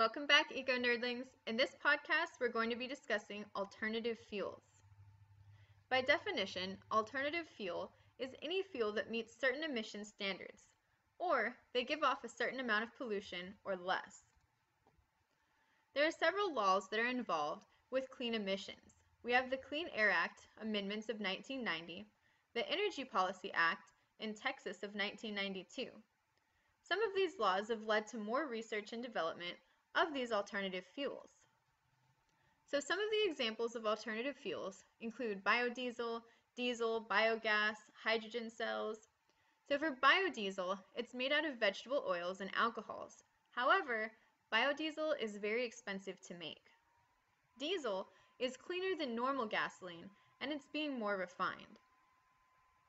Welcome back, Eco Nerdlings. In this podcast, we're going to be discussing alternative fuels. By definition, alternative fuel is any fuel that meets certain emission standards, or they give off a certain amount of pollution or less. There are several laws that are involved with clean emissions. We have the Clean Air Act amendments of 1990, the Energy Policy Act in Texas of 1992. Some of these laws have led to more research and development of these alternative fuels. So some of the examples of alternative fuels include biodiesel, diesel, biogas, hydrogen cells. So for biodiesel, it's made out of vegetable oils and alcohols. However, biodiesel is very expensive to make. Diesel is cleaner than normal gasoline and it's being more refined.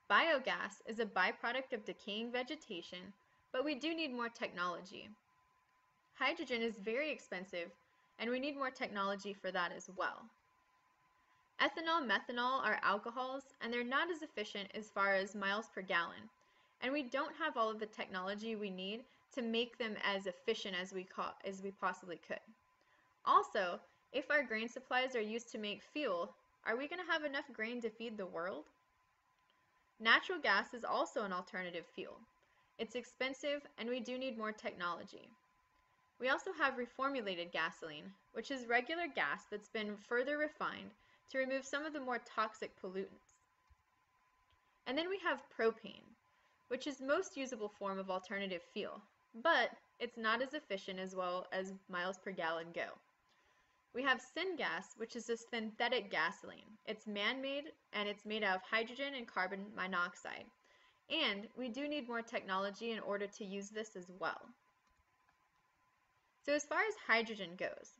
Biogas is a byproduct of decaying vegetation, but we do need more technology. Hydrogen is very expensive, and we need more technology for that as well. Ethanol, and methanol are alcohols, and they're not as efficient as far as miles per gallon, and we don't have all of the technology we need to make them as efficient as we, as we possibly could. Also, if our grain supplies are used to make fuel, are we going to have enough grain to feed the world? Natural gas is also an alternative fuel. It's expensive, and we do need more technology. We also have reformulated gasoline, which is regular gas that's been further refined to remove some of the more toxic pollutants. And then we have propane, which is most usable form of alternative fuel, but it's not as efficient as well as miles per gallon go. We have syngas, which is a synthetic gasoline. It's man-made and it's made out of hydrogen and carbon monoxide. And we do need more technology in order to use this as well. So as far as hydrogen goes,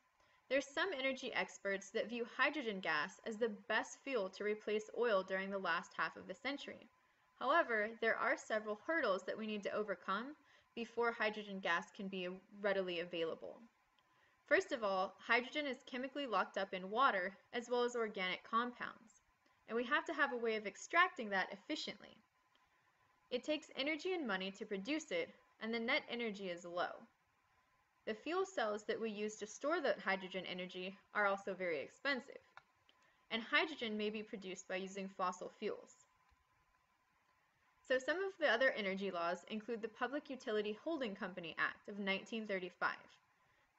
there's some energy experts that view hydrogen gas as the best fuel to replace oil during the last half of the century. However, there are several hurdles that we need to overcome before hydrogen gas can be readily available. First of all, hydrogen is chemically locked up in water as well as organic compounds, and we have to have a way of extracting that efficiently. It takes energy and money to produce it, and the net energy is low. The fuel cells that we use to store that hydrogen energy are also very expensive, and hydrogen may be produced by using fossil fuels. So some of the other energy laws include the Public Utility Holding Company Act of 1935.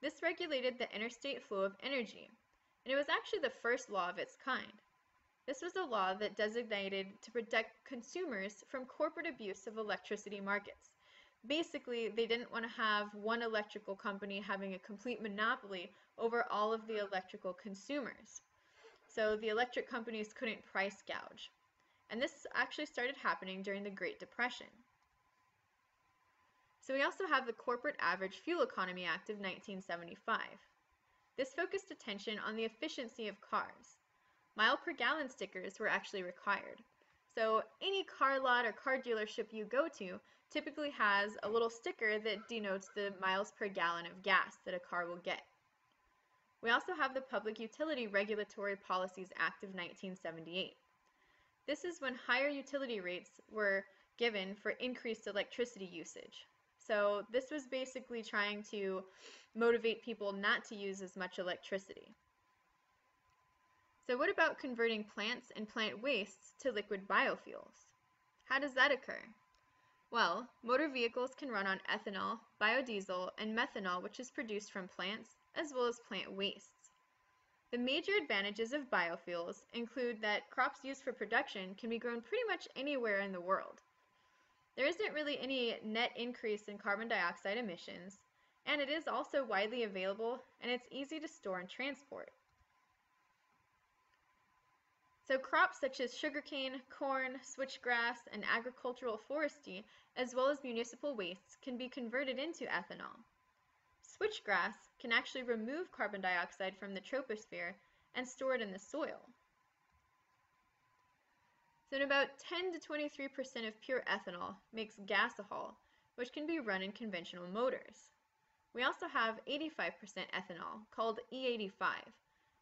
This regulated the interstate flow of energy, and it was actually the first law of its kind. This was a law that designated to protect consumers from corporate abuse of electricity markets basically they didn't want to have one electrical company having a complete monopoly over all of the electrical consumers. So the electric companies couldn't price gouge. And this actually started happening during the Great Depression. So we also have the Corporate Average Fuel Economy Act of 1975. This focused attention on the efficiency of cars. Mile per gallon stickers were actually required. So any car lot or car dealership you go to typically has a little sticker that denotes the miles per gallon of gas that a car will get. We also have the Public Utility Regulatory Policies Act of 1978. This is when higher utility rates were given for increased electricity usage. So this was basically trying to motivate people not to use as much electricity. So what about converting plants and plant wastes to liquid biofuels? How does that occur? Well, motor vehicles can run on ethanol, biodiesel, and methanol which is produced from plants, as well as plant wastes. The major advantages of biofuels include that crops used for production can be grown pretty much anywhere in the world. There isn't really any net increase in carbon dioxide emissions, and it is also widely available and it's easy to store and transport. So crops such as sugarcane, corn, switchgrass, and agricultural forestry, as well as municipal wastes, can be converted into ethanol. Switchgrass can actually remove carbon dioxide from the troposphere and store it in the soil. So in about 10 to 23% of pure ethanol makes gasohol, which can be run in conventional motors. We also have 85% ethanol, called E85,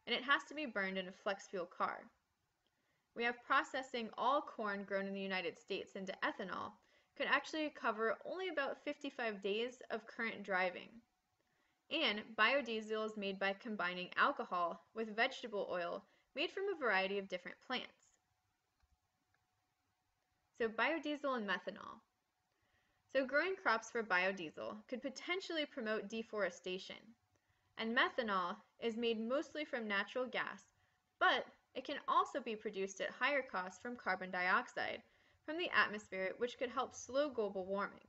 and it has to be burned in a flex fuel car. We have processing all corn grown in the United States into ethanol could actually cover only about 55 days of current driving. And biodiesel is made by combining alcohol with vegetable oil made from a variety of different plants. So biodiesel and methanol. So growing crops for biodiesel could potentially promote deforestation. And methanol is made mostly from natural gas, but it can also be produced at higher costs from carbon dioxide from the atmosphere, which could help slow global warming.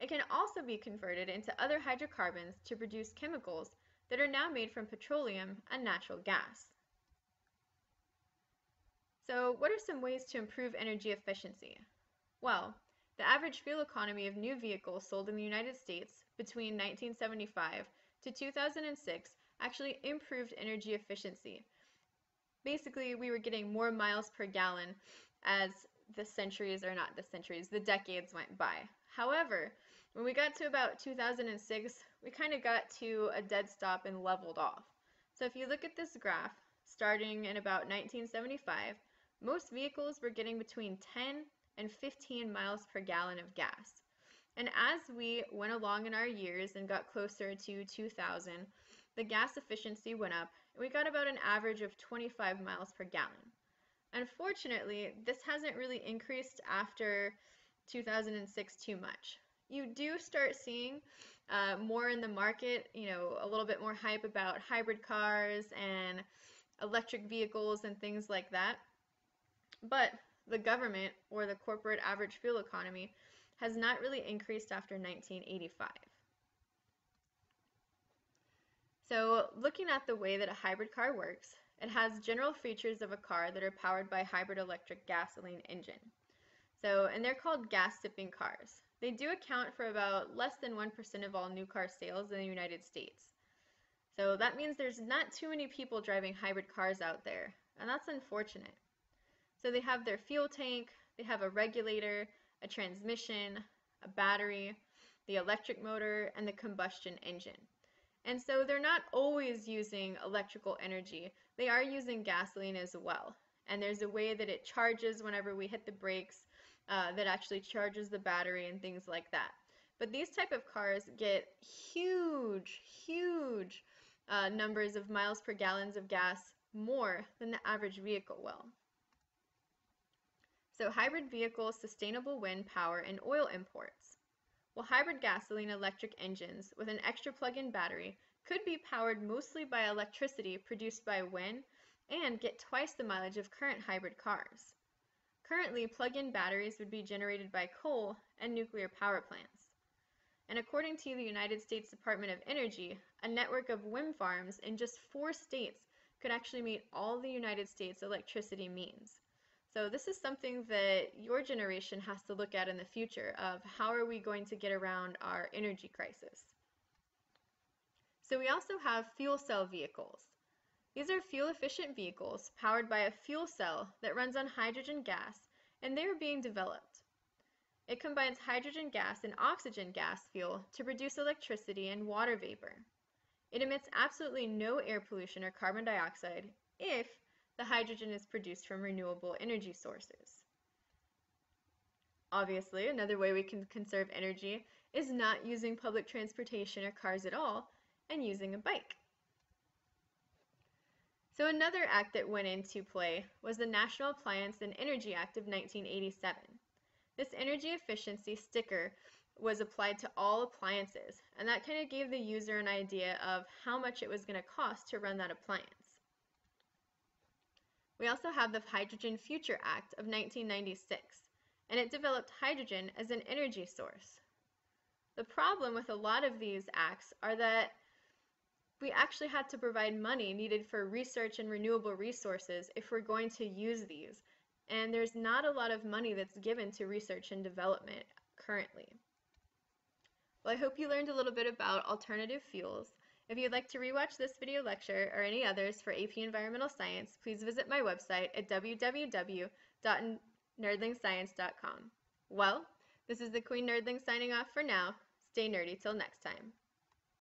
It can also be converted into other hydrocarbons to produce chemicals that are now made from petroleum and natural gas. So what are some ways to improve energy efficiency? Well, the average fuel economy of new vehicles sold in the United States between 1975 to 2006 actually improved energy efficiency. Basically, we were getting more miles per gallon as the centuries, or not the centuries, the decades went by. However, when we got to about 2006, we kind of got to a dead stop and leveled off. So if you look at this graph, starting in about 1975, most vehicles were getting between 10 and 15 miles per gallon of gas. And as we went along in our years and got closer to 2000, the gas efficiency went up and we got about an average of 25 miles per gallon. Unfortunately, this hasn't really increased after 2006 too much. You do start seeing uh, more in the market, you know, a little bit more hype about hybrid cars and electric vehicles and things like that. But the government or the corporate average fuel economy has not really increased after 1985. So looking at the way that a hybrid car works, it has general features of a car that are powered by hybrid electric gasoline engine. So, and they're called gas sipping cars. They do account for about less than 1% of all new car sales in the United States. So that means there's not too many people driving hybrid cars out there, and that's unfortunate. So they have their fuel tank, they have a regulator, a transmission, a battery, the electric motor, and the combustion engine. And so they're not always using electrical energy. They are using gasoline as well. And there's a way that it charges whenever we hit the brakes uh, that actually charges the battery and things like that. But these type of cars get huge, huge uh, numbers of miles per gallons of gas more than the average vehicle will. So hybrid vehicles, sustainable wind power, and oil imports. Well, hybrid gasoline electric engines with an extra plug-in battery could be powered mostly by electricity produced by wind and get twice the mileage of current hybrid cars. Currently, plug-in batteries would be generated by coal and nuclear power plants. And according to the United States Department of Energy, a network of wind farms in just four states could actually meet all the United States electricity needs. So this is something that your generation has to look at in the future of how are we going to get around our energy crisis. So we also have fuel cell vehicles. These are fuel efficient vehicles powered by a fuel cell that runs on hydrogen gas and they are being developed. It combines hydrogen gas and oxygen gas fuel to produce electricity and water vapor. It emits absolutely no air pollution or carbon dioxide if the hydrogen is produced from renewable energy sources. Obviously, another way we can conserve energy is not using public transportation or cars at all and using a bike. So another act that went into play was the National Appliance and Energy Act of 1987. This energy efficiency sticker was applied to all appliances, and that kind of gave the user an idea of how much it was going to cost to run that appliance. We also have the Hydrogen Future Act of 1996, and it developed hydrogen as an energy source. The problem with a lot of these acts are that we actually had to provide money needed for research and renewable resources if we're going to use these. And there's not a lot of money that's given to research and development currently. Well, I hope you learned a little bit about alternative fuels. If you'd like to rewatch this video lecture or any others for AP Environmental Science, please visit my website at www.nerdlingscience.com. Well, this is the Queen Nerdling signing off for now. Stay nerdy till next time.